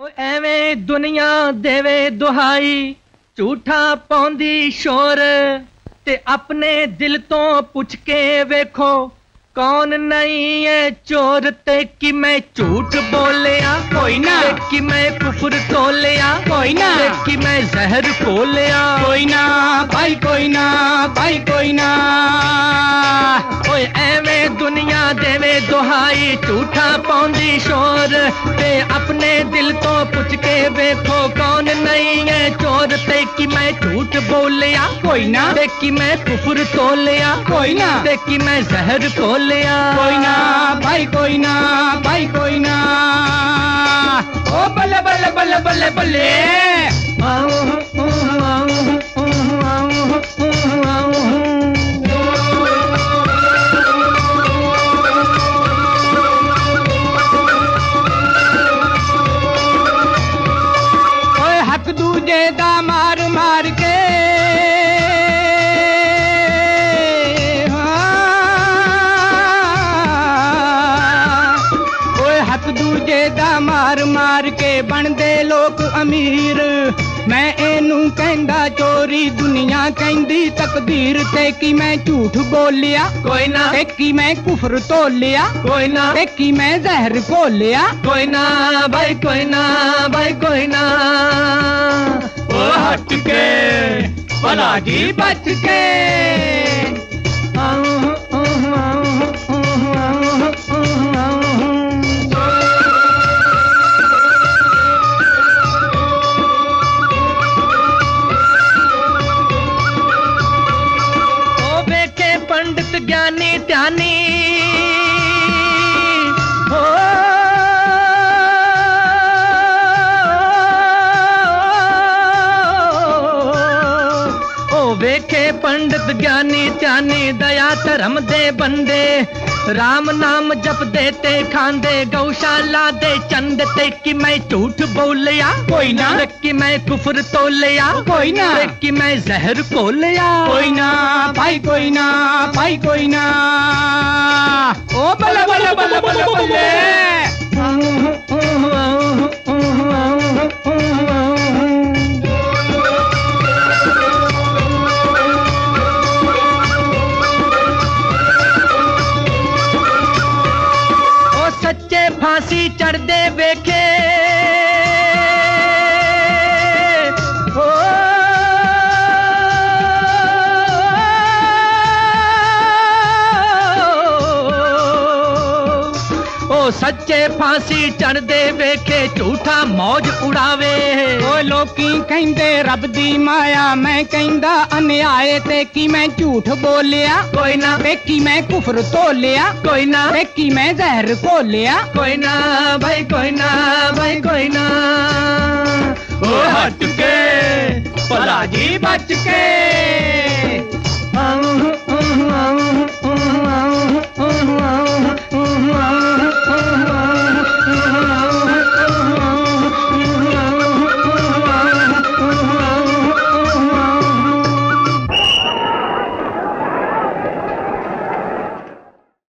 ਓ ਐਵੇਂ ਦੁਨੀਆ ਦੇਵੇ ਦੁਹਾਈ ਝੂਠਾ ਪਾਉਂਦੀ ਸ਼ੋਰ ਤੇ ਆਪਣੇ ਦਿਲ ਤੋਂ ਪੁੱਛ ਕੇ ਵੇਖੋ ਕੌਣ ਨਹੀਂ ਏ ਚੋਰ ਤੇ ਕਿ ਮੈਂ ਝੂਠ ਬੋਲਿਆ ਕੋਈ ਨਾ। ਤੇ ਕਿ ਮੈਂ ਕੁਫਰ ਤੋਲਿਆ ਕੋਈ ਨਾ। ਤੇ ਕਿ ਮੈਂ ਜ਼ਹਿਰ ਖੋਲਿਆ ਕੋਈ ਨਾ ਭਾਈ ਕੋਈ ਨਾ झूठा पाँदी शोर ते अपने दिल तो पुछ के देखो कौन नहीं है चोर। ते कि मैं झूठ बोलिया कोई ना। ते कि मैं कुफुर तो लिया कोई ना। ते कि मैं जहर तोलिया। कोई ना भाई कोई ना भाई कोई ना। ओ बल्ले बल्ले बल्ले बल्ले बल्ले। ਹੱਕ ਦੂਜੇ ਦਾ ਮਾਰ ਮਾਰ ਕੇ ਹਾਂ। ਓਏ ਹੱਕ ਦੂਜੇ ਦਾ ਮਾਰ ਮਾਰ ਕੇ ਬਣਦੇ ਲੋਕ ਅਮੀਰ ਮੈਂ ਇਹਨੂੰ ਕਹਿੰਦਾ ਚੋਰੀ ਦੁਨੀਆ ਕਹਿੰਦੀ ਤਕਦੀਰ ਤੇ ਕੀ ਮੈਂ ਝੂਠ ਬੋਲਿਆ ਕੋਈ ਨਾ ਤੇ ਕੀ ਮੈਂ ਕੁਫਰ ਤੋਲਿਆ ਕੋਈ ਨਾ ਤੇ ਕੀ ਮੈਂ ਜ਼ਹਿਰ ਘੋਲਿਆ ਕੋਈ ਨਾ ਭਾਈ ਕੋਈ ਨਾ ਭਾਈ ਕੋਈ ਨਾ बच के पलाजी बच के ज्ञानी ध्यानी देखे पंडित ज्ञानी त्यानी दया धर्म दे बंदे। राम नाम जप देते खांदे गौशाला दे चंद ते कि मैं झूठ बोलिया। कोई ना। कि मैं कुफर तो लिया कोई ना। कि मैं जहर को लिया कोई ना भाई कोई ना भाई कोई ना। ओ बल्ले बल्ले बल्ले बल्ले बल्ले। हम्म, हम्म। ਸੱਚੇ ਫਾਂਸੀ ਚੜਦੇ ਵੇਖੇ सच्चे फांसी चढ़ दे वेखे झूठा मौज उड़ावे। ओ लोकी कहंदे रब दी माया मैं कहंदा अन्याय ते की मैं झूठ बोलिया? कोई ना। वेखी मैं कुफर तोलिया? कोई ना। वेखी मैं जहर कोलिया कोई ना भाई कोई ना भाई कोई ना। ओ हट के भला जी बच के